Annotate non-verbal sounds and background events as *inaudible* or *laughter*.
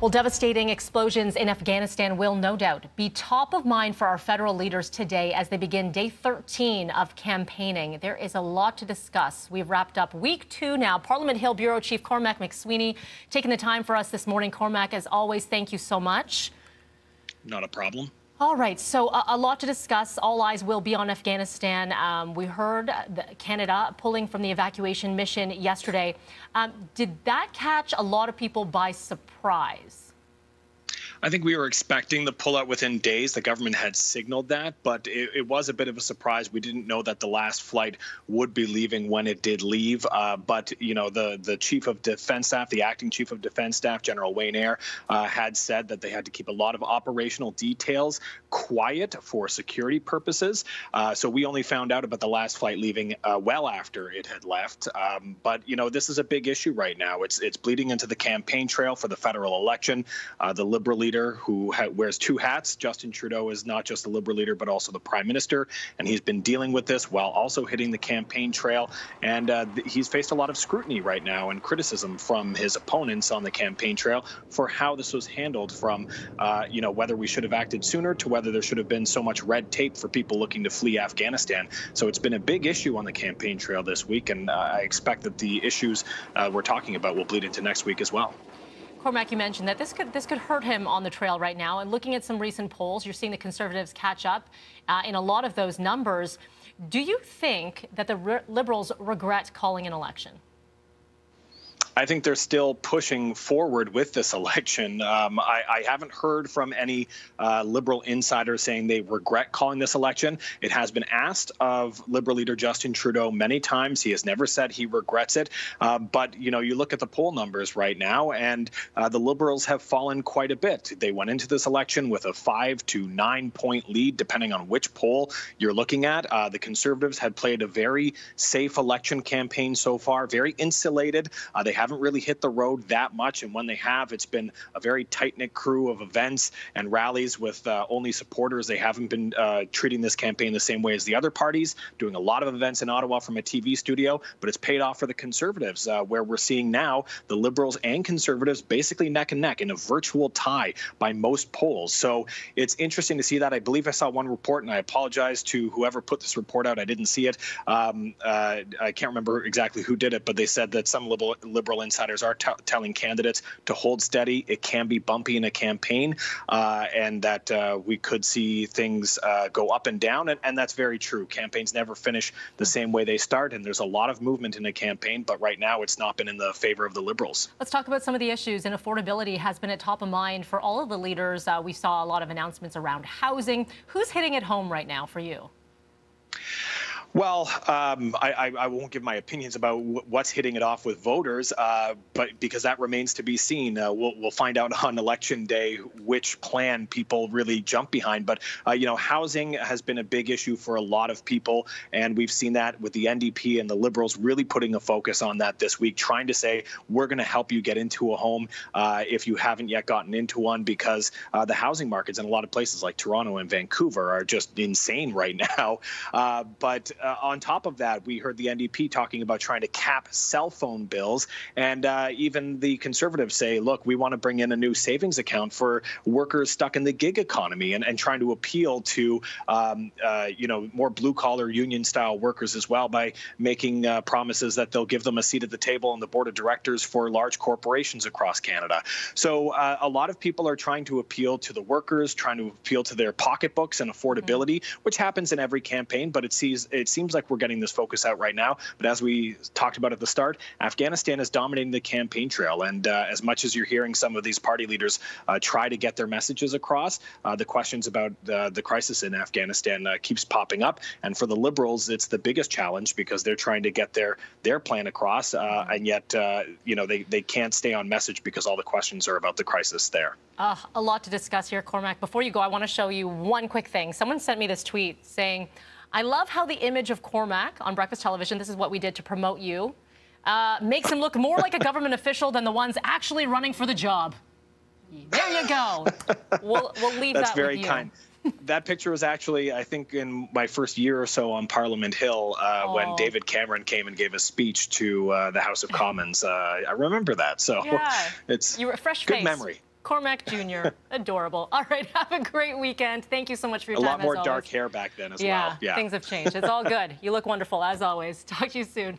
Well, devastating explosions in Afghanistan will no doubt be top of mind for our federal leaders today as they begin day 13 of campaigning. There is a lot to discuss. We've wrapped up week two now. Parliament Hill Bureau Chief Cormac MacSweeney taking the time for us this morning. Cormac, as always, thank you so much. Not a problem. All right, so a, a, lot to discuss. All eyes will be on Afghanistan. Um, we heard Canada pulling from the evacuation mission yesterday. Um, did that catch a lot of people by surprise? I think we were expecting the pullout within days. The government had signaled that, but it, it, was a bit of a surprise. We didn't know that the last flight would be leaving when it did leave. Uh, but you know, the the chief of defense staff, the acting chief of defense staff, General Wayne Eyre, uh, had said that they had to keep a lot of operational details quiet for security purposes. Uh, so we only found out about the last flight leaving uh, well after it had left. Um, but you know, this is a big issue right now. It's it's bleeding into the campaign trail for the federal election. Uh, the Liberal leader who ha- wears two hats. Justin Trudeau is not just the Liberal leader, but also the Prime Minister, and he's been dealing with this while also hitting the campaign trail. And uh, th- he's faced a lot of scrutiny right now and criticism from his opponents on the campaign trail for how this was handled, from uh, you know whether we should have acted sooner to whether there should have been so much red tape for people looking to flee Afghanistan. So it's been a big issue on the campaign trail this week, and uh, I expect that the issues uh, we're talking about will bleed into next week as well. Cormac, you mentioned that this could this could hurt him on the trail right now. And looking at some recent polls, you're seeing the Conservatives catch up uh, in a lot of those numbers. Do you think that the Liberals regret calling an election? I think they're still pushing forward with this *laughs* election. Um, I, I, haven't heard from any uh, liberal insiders saying they regret calling this election. It has been asked of Liberal leader Justin Trudeau many times. He has never said he regrets it. Uh, but you know, you look at the poll numbers right now, and uh, the Liberals have fallen quite a bit. They went into this election with a five to nine point lead, depending on which poll you're looking at. Uh, the Conservatives had played a very safe election campaign so far, very insulated. Uh, they haven't really hit the road that much. And when they have, it's been a very tight knit crew of events and rallies with uh, only supporters. They haven't been uh, treating this campaign the same way as the other parties, doing a lot of events in Ottawa from a TV studio. But it's paid off for the Conservatives, uh, where we're seeing now the Liberals and Conservatives basically neck and neck in a virtual tie by most polls. So it's interesting to see that. I believe I saw one report, and I apologize to whoever put this report out. I didn't see it. Um, uh, I can't remember exactly who did it, but they said that some liberal, liberal insiders are t- telling candidates to hold steady. It can be bumpy in a campaign, uh, and that uh, we could see things uh, go up and down. And, and, that's very true. Campaigns never finish the same way they start, and there's a lot of movement in a campaign, but right now it's not been in the favor of the Liberals. Let's talk about some of the issues, and affordability has been at top of mind for all of the leaders. Uh, we saw a lot of announcements around housing. Who's hitting it home right now for you? Well, um, I, I, won't give my opinions about what's hitting it off with voters, uh, but because that remains to be seen. Uh, we'll, we'll find out *laughs* on election day which plan people really jump behind. But, uh, you know, housing has been a big issue for a lot of people. And we've seen that with the NDP and the Liberals really putting a focus on that this week, trying to say, we're going to help you get into a home uh, if you haven't yet gotten into one, because uh, the housing markets in a lot of places like Toronto and Vancouver are just insane right *laughs* now. Uh, but uh, on top of that, we heard the NDP talking about trying to cap cell phone bills, and uh, even the Conservatives say, look, we want to bring in a new savings account for workers stuck in the gig economy, and, and trying to appeal to um, uh, you know more blue collar union style workers as well by making uh, promises that they'll give them a seat at the table on the board of directors for large corporations across Canada. So uh, a lot of people are trying to appeal to the workers, trying to appeal to their pocketbooks and affordability, mm-hmm. which happens in every campaign, but it sees it seems like we're getting this focus out right now. But as we talked about at the start, Afghanistan is dominating the campaign trail. And uh, as much as you're hearing some of these party leaders uh, try to get their messages across, uh, the questions about uh, the crisis in Afghanistan uh, keeps popping up. And for the Liberals, it's the biggest challenge because they're trying to get their their plan across, uh, and yet you know they they can't stay on message because all the questions are about the crisis there. Uh, a lot to discuss here, Cormac. Before you go, I want to show you one quick thing. Someone sent me this tweet saying, I love how the image of Cormac on breakfast television, this is what we did to promote you, uh, makes him look more like a government official than the ones actually running for the job. There you go. We'll, we'll leave That's that very kind. that picture was actually, I think, in my first year or so on Parliament Hill uh, oh. when David Cameron came and gave a speech to uh, the House of Commons. Uh, I remember that, so yeah. it's you were fresh good face. memory. Cormac Jr. *laughs* Adorable. All right, *laughs* have a great weekend. Thank you so much for your a time. A lot more as dark hair back then as yeah, well. Yeah, things have changed. It's all good. You look wonderful as always. *laughs* Talk to you soon.